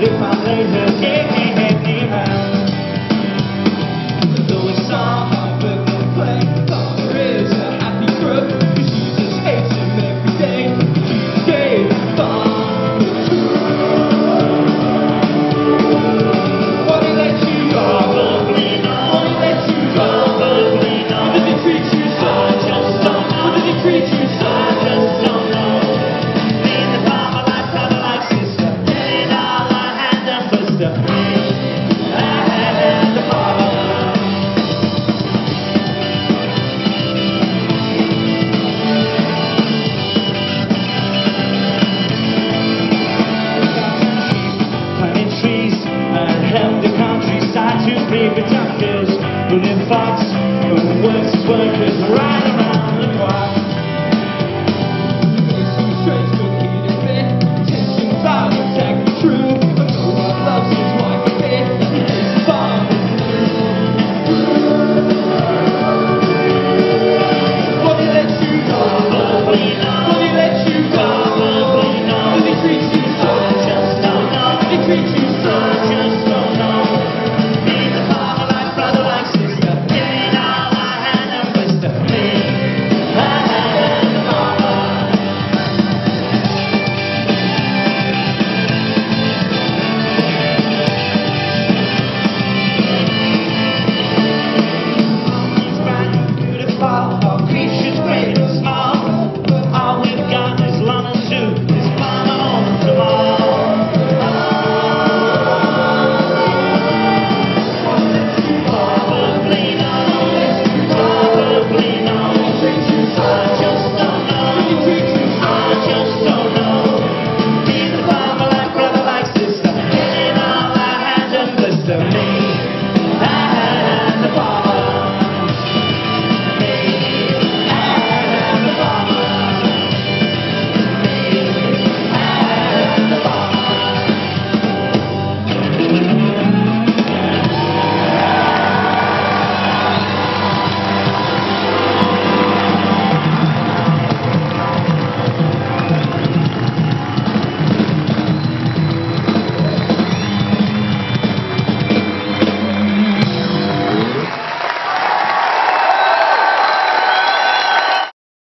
beautiful. hungry doctors, good in thoughts, and works right around the clock.